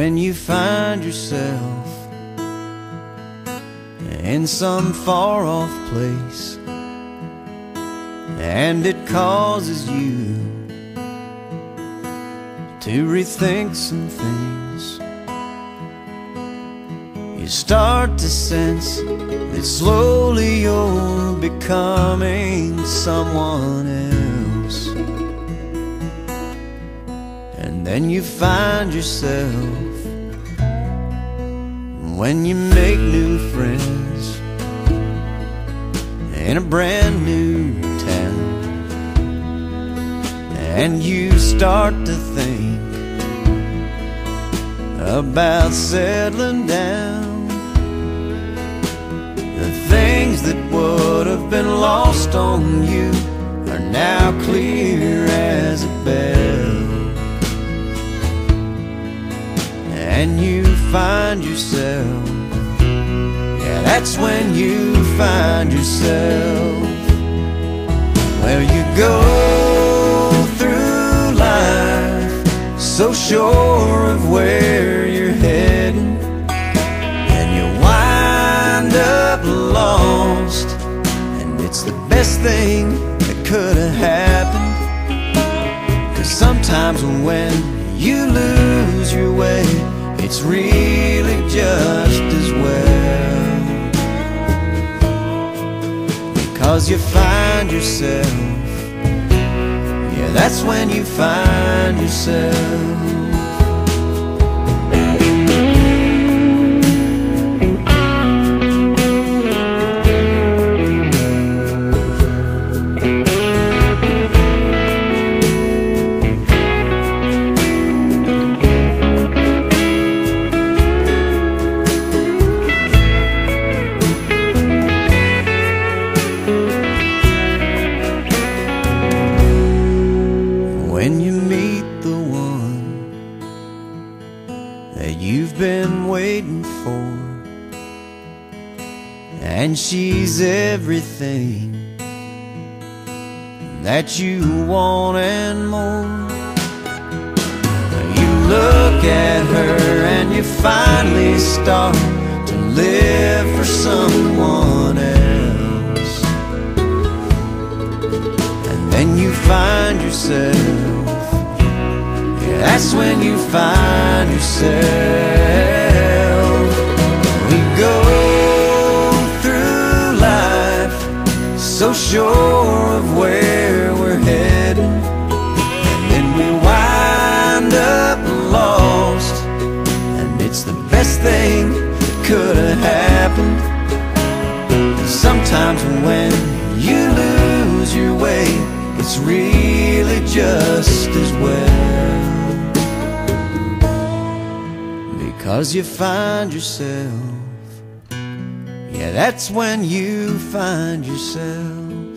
when you find yourself in some far off place and it causes you to rethink some things. You start to sense that slowly you're becoming someone else. And then you find yourself when you make new friends in a brand new town. And you start to think about settling down. The things that would have been lost on you are now clear as a bell. And you find yourself, yeah, that's when you find yourself. Where you go through life so sure of where you're heading, and you wind up lost. And it's the best thing that could have happened. Cause sometimes when you lose your way, it's really just as well. Because you find yourself. Yeah, that's when you find yourself. When you meet the one that you've been waiting for, and she's everything that you want and more. You look at her and you finally start to live for someone else. And then you find yourself. That's when you find yourself. We go through life so sure of where we're heading. And then we wind up lost. And it's the best thing that could have happened. Sometimes when you lose your way, it's really just as well. Because you find yourself. Yeah, that's when you find yourself.